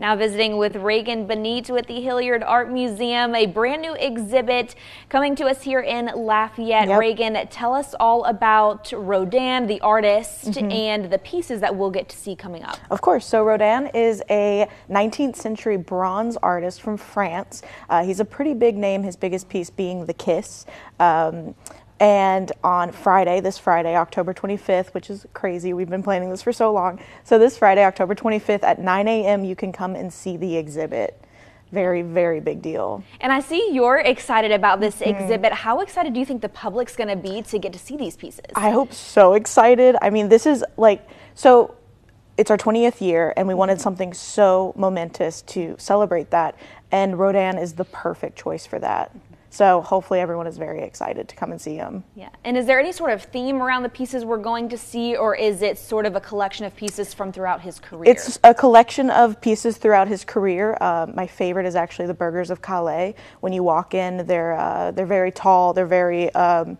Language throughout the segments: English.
Now visiting with Reagan Benite with the Hilliard Art Museum, a brand new exhibit coming to us here in Lafayette. Yep. Reagan, tell us all about Rodin, the artist, mm -hmm. and the pieces that we'll get to see coming up. Of course. So Rodin is a 19th century bronze artist from France. Uh, he's a pretty big name, his biggest piece being The Kiss. Um, and on Friday, this Friday, October 25th, which is crazy, we've been planning this for so long. So this Friday, October 25th at 9 a.m., you can come and see the exhibit. Very, very big deal. And I see you're excited about this mm-hmm. exhibit. How excited do you think the public's going to be to get to see these pieces? I hope so excited. I mean, this is like, so it's our 20th year and we wanted something so momentous to celebrate that. And Rodin is the perfect choice for that. So hopefully everyone is very excited to come and see them. Yeah. And is there any sort of theme around the pieces we're going to see, or is it sort of a collection of pieces from throughout his career? It's a collection of pieces throughout his career. Uh, my favorite is actually the Burghers of Calais. When you walk in, they're uh, they're very tall. They're very um,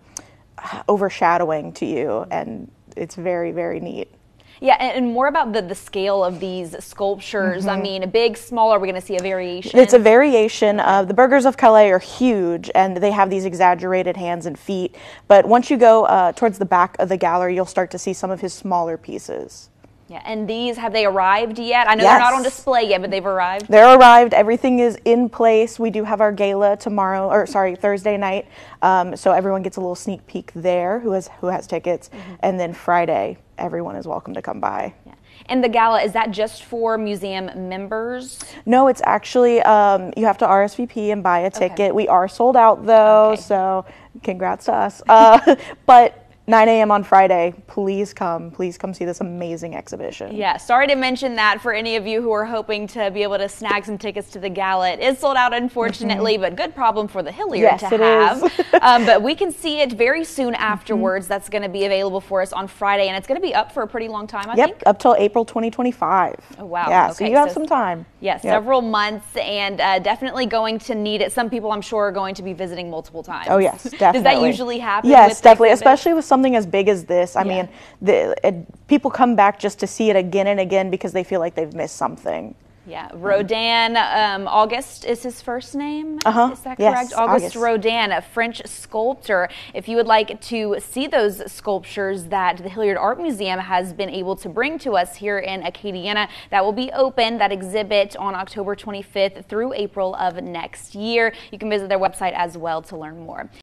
overshadowing to you, and it's very very neat. Yeah, and, more about the, the scale of these sculptures. Mm-hmm. I mean, big, small, are we going to see a variation? It's a variation. Of, the burghers of Calais are huge, and they have these exaggerated hands and feet. But once you go uh, towards the back of the gallery, you'll start to see some of his smaller pieces. Yeah, and these have they arrived yet? I know yes. they're not on display yet, but they've arrived. They're arrived. Everything is in place. We do have our gala tomorrow, or sorry, Thursday night. Um, so everyone gets a little sneak peek there. Who has who has tickets, mm-hmm. and then Friday, everyone is welcome to come by. Yeah. And the gala is that just for museum members? No, it's actually um, you have to RSVP and buy a ticket. Okay. We are sold out though, okay. so congrats to us. Uh, but 9 a.m. on Friday. Please come. Please come see this amazing exhibition. Yeah, sorry to mention that for any of you who are hoping to be able to snag some tickets to the gala. It is sold out, unfortunately, mm-hmm. but good problem for the Hilliard yes, to have. um, but we can see it very soon mm-hmm. afterwards. That's going to be available for us on Friday, and it's going to be up for a pretty long time, I yep, think. up till April 2025. Oh, wow. Yeah, okay, so you have so, some time. Yeah, yep. several months, and uh, definitely going to need it. Some people, I'm sure, are going to be visiting multiple times. Oh, yes, definitely. Does that usually happen? Yes, definitely, especially with something as big as this. I yeah. mean, the, it, people come back just to see it again and again because they feel like they've missed something. Yeah, Rodin, um, August is his first name. Uh-huh. Is that correct? Yes, August, August Rodin, a French sculptor. If you would like to see those sculptures that the Hilliard Art Museum has been able to bring to us here in Acadiana, that will be open, that exhibit on October 25th through April of next year. You can visit their website as well to learn more.